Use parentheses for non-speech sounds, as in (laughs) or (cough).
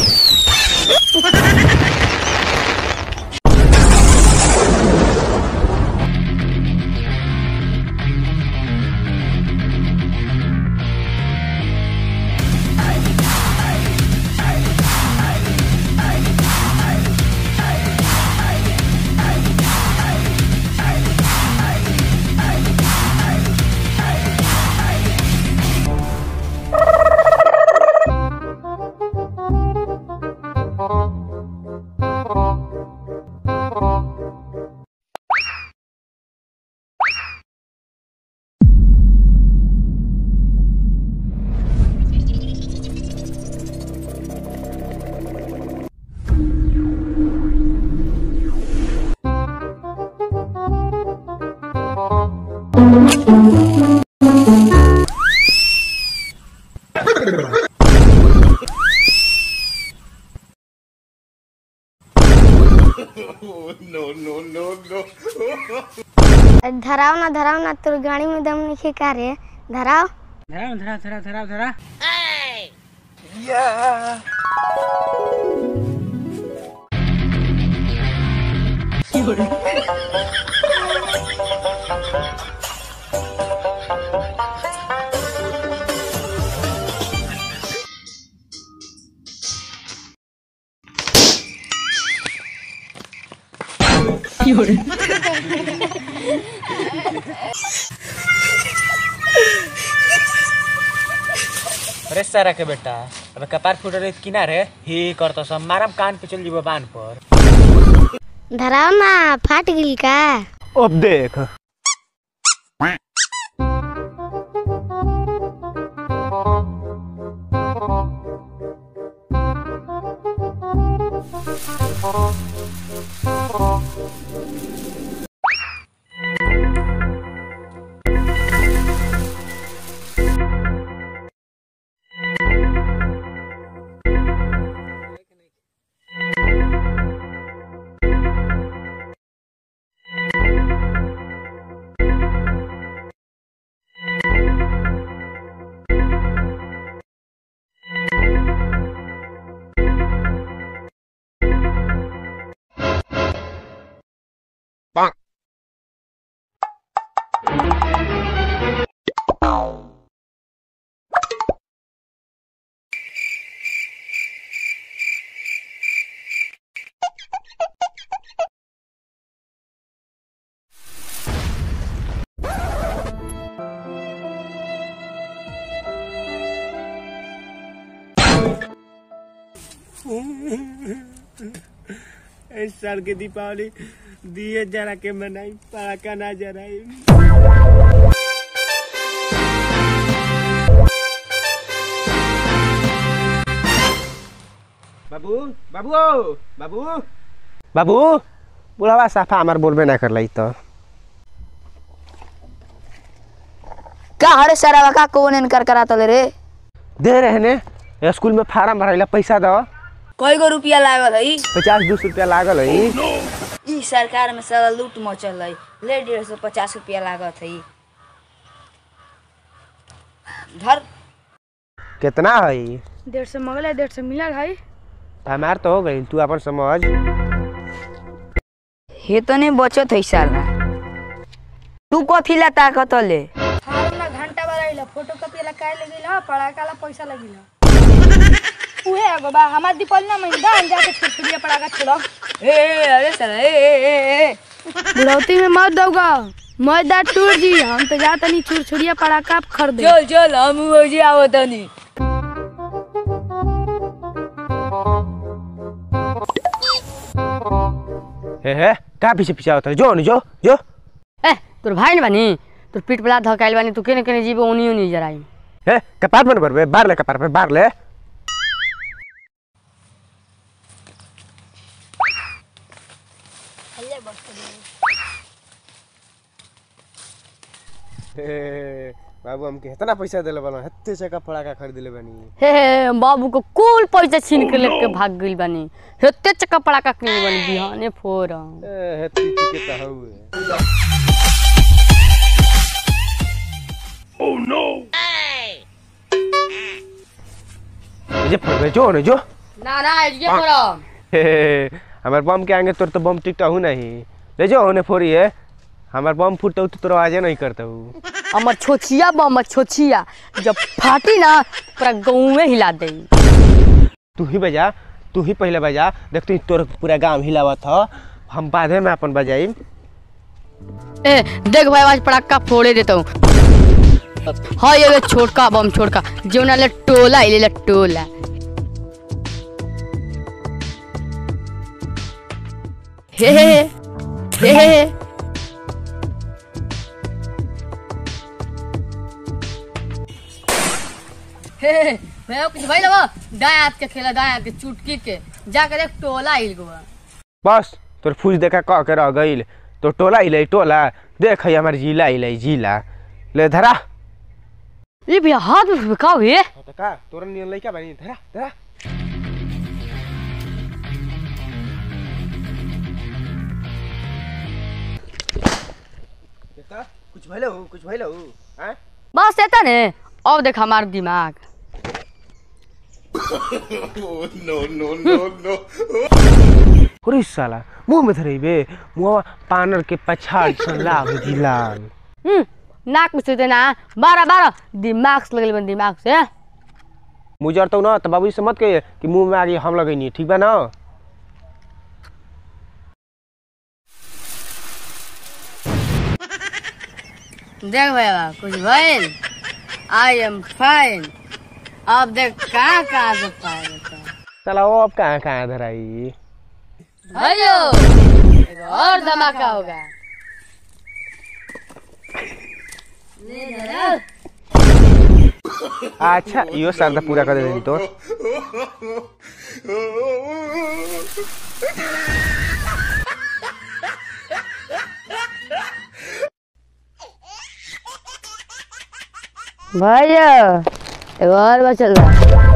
Ha ha ha ha! धराव ना धराव ना तोर गाड़ी में दम नहीं का रे। धराव धरा धरा धरा धरा धरा अरे सारा के बेटा अब कपार फुटल किनारे ही करतो सब मारम कान पे चल जीबो बाँध पर। धराव ना फाट गिल का। अब देख। (laughs) इस साल के दीपावली दिए जरा के मनाई पड़ाका ना जराई। बाबू बाबू बाबू। बाबू बुढ़ावा साफा हमार बोलबे ना करलाई तो। का हरे सारा का कौन इनकार कराता रे? दे रहे ने स्कूल में फार्म भराइला पैसा दो। कई गो रुपया लागल है? पचास बीस रुपया लागल है। ई सरकार में सारा लूट मचल है। ले डेढ़ सौ पचास रुपया लागत है। धर। कितना है? डेढ़ सौ मंगल है डेढ़ सौ मिलल है। हमार तो हो गई तू अपन समझ। हे तो नहीं बचत है साला। तू कथी ला ताकत ले? ना घंटा बराइला फ़ोटो कॉपी ला काय लगिला पड़ाका ला पैसा लगिला। उहे एगो बा हमार दीपावली ना महीना दान जाके छुटपुड़िया पड़ाका छोड़ो। ए ए, अरे साला ए ए ए बुढ़ौती में मत दोगा। मत दा टूट जी हम तो जाता नहीं छुर छुड़िया पड़ाका खरीदे चल चल हम मुझे आवत नहीं हे हे का पीछे पीछे होता है? जो नहीं जो जो। ए तोर भाई ने बानी तोर पीठ पला धकाइल बानी तू केने केने जीबे ओनी ओनी जराई। हे कपार मन भरबे बार ले कपार पे बार ले हे, (laughs) बाबू हमके इतना पैसा दिले बना हत्ते से का फड़ाका खरीद ले बनी। हे हे बाबू को कुल पैसा छीन के लेके भाग गइल बानी। हेते चक्का पड़ाका किन बानी बिहाने फोरम। (laughs) ए हत्ती के तो हउए ओह नो जे फड़बे जो नहीं जो। ना ना ये करम (laughs) हे, हे, हमार बम के आगे तोर तो बम टिकता हूँ नहीं। ले जाओ होने फोड़ी है। हमार बम फूटता तो तोर आवाजे नहीं करता। हूँ हमर छोचिया बा हमर छोचिया जब फाटी ना पूरा गाँव में हिला दे तू ही बजा तू ही पहले बजा देख तू तोर पूरा गाँव हिलावत ह। हम बाधे में अपन बजाई। ए देख भाई आज पटाखा फोड़े देता। हूँ हाँ ये छोटका बम छोटका। जो ना ले टोला ले ले टोला। हे हे हे हे हे। हे हे, मैं कुछ भाई लगा दाएँ हाथ के खेला दाएँ हाथ के चुटकी के। जाकर देख टोला हिल गया बस तोर फूस देखा कह के रह गईल तो टोला इले टोला। देख है हमार जिला इले जिला। ले धरा। ये भैया हाथ में फेंकाओ ये। का? तोरा नियन लइका बनी धरा धरा। कुछ भइलो कुछ भइलो हैं? बस एता ने अब देख हमार दिमाग। अरे साला मुँह में धरेबे मुँह पानर के पछाड़ सन लाभ जिलाल हम्म नाक में से ना बारह बारह दिमाग से लगल बन दिमाग से मुझे तो ना तो बाबू से मत कहिए कि मुँह में आगे हम लगेनी ठीक बा ना देख भैया कुछ भइल आई एम फाइन अब देख कहाँ कहाँ से फाइन साला वो अब कहाँ कहाँ धराई भाइयों एक और धमाका होगा। अच्छा यो सरदा पूरा कर दे तो भैया एक और बचल बा